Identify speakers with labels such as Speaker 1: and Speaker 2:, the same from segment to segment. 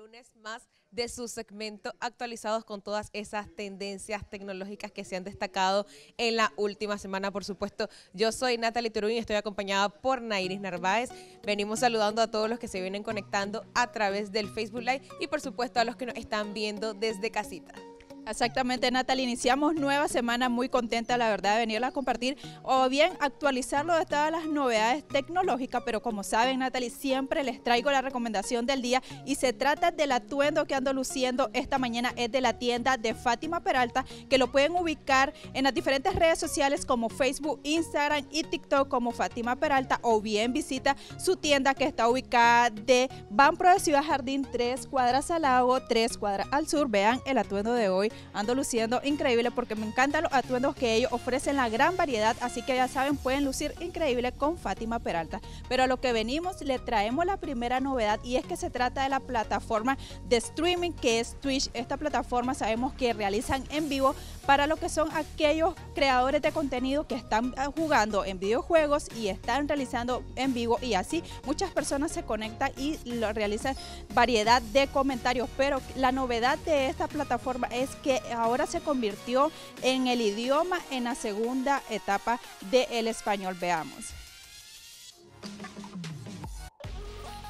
Speaker 1: lunes más de su segmento actualizados con todas esas tendencias tecnológicas que se han destacado en la última semana. Por supuesto, yo soy Natalie Turuin y estoy acompañada por Nairis Narváez. Venimos saludando a todos los que se vienen conectando a través del Facebook Live y por supuesto a los que nos están viendo desde casita.
Speaker 2: Exactamente, Natalie. Iniciamos nueva semana muy contenta, la verdad, de venirla a compartir o bien actualizarlo de todas las novedades tecnológicas, pero como saben, Natalie, siempre les traigo la recomendación del día y se trata del atuendo que ando luciendo esta mañana, es de la tienda de Fátima Peralta, que lo pueden ubicar en las diferentes redes sociales como Facebook, Instagram y TikTok como Fátima Peralta o bien visita su tienda que está ubicada de Banpro de Ciudad Jardín, 3 cuadras al lago, 3 cuadras al sur. Vean el atuendo de hoy ando luciendo increíble porque me encantan los atuendos que ellos ofrecen la gran variedad, así que ya saben, pueden lucir increíble con Fátima Peralta. Pero a lo que venimos, le traemos la primera novedad y es que se trata de la plataforma de streaming que es Twitch. Esta plataforma sabemos que realizan en vivo para lo que son aquellos creadores de contenido que están ah, jugando en videojuegos y están realizando en vivo y así muchas personas se conectan y lo realizan variedad de comentarios. Pero la novedad de esta plataforma es que ahora se convirtió en el idioma en la segunda etapa del español. Veamos.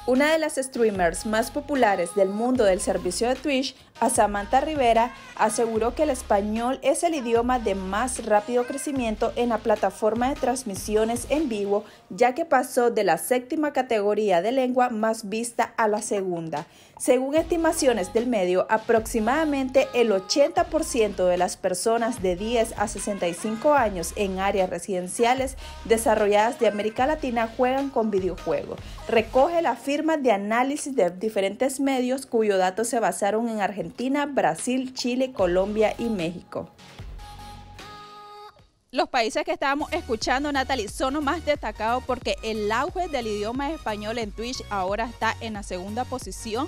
Speaker 2: Una de las streamers más populares del mundo del servicio de Twitch, a Samantha Rivera, aseguró que el español es el idioma de más rápido crecimiento en la plataforma de transmisiones en vivo, ya que pasó de la séptima categoría de lengua más vista a la segunda. Según estimaciones del medio, aproximadamente el 80% de las personas de 10 a 65 años en áreas residenciales desarrolladas de América Latina juegan con videojuegos. Recoge la firma de análisis de diferentes medios cuyos datos se basaron en Argentina, Brasil, Chile, Colombia y México los países que estábamos escuchando, Natalie, son los más destacados porque el auge del idioma español en Twitch ahora está en la segunda posición.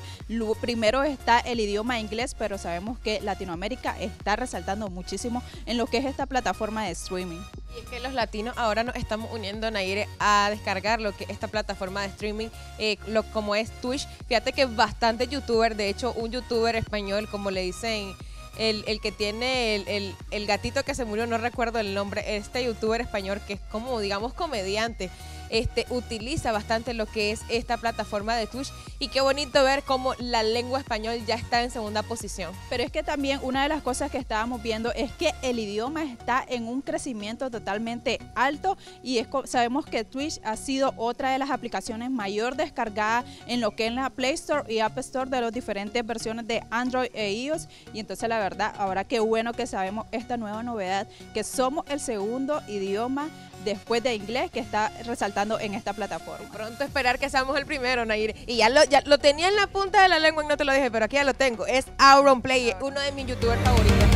Speaker 2: primero está el idioma inglés, pero sabemos que Latinoamérica está resaltando muchísimo en lo que es esta plataforma de streaming.
Speaker 1: Y es que los latinos ahora nos estamos uniendo, Naire, a descargar lo que esta plataforma de streaming, eh, lo, como es Twitch. Fíjate que bastante youtuber, de hecho, un youtuber español, como le dicen el, el que tiene el, el, el, gatito que se murió, no recuerdo el nombre, este youtuber español que es como, digamos, comediante este, utiliza bastante lo que es esta plataforma de Twitch y qué bonito ver cómo la lengua español ya está en segunda posición.
Speaker 2: Pero es que también una de las cosas que estábamos viendo es que el idioma está en un crecimiento totalmente alto y es, sabemos que Twitch ha sido otra de las aplicaciones mayor descargada en lo que es la Play Store y App Store de las diferentes versiones de Android e iOS y entonces la verdad, ahora qué bueno que sabemos esta nueva novedad, que somos el segundo idioma después de inglés que está resaltando en esta plataforma.
Speaker 1: Pronto esperar que seamos el primero, Nair. Y ya lo, ya lo tenía en la punta de la lengua y no te lo dije, pero aquí ya lo tengo. Es Auron Play, uno de mis youtubers favoritos.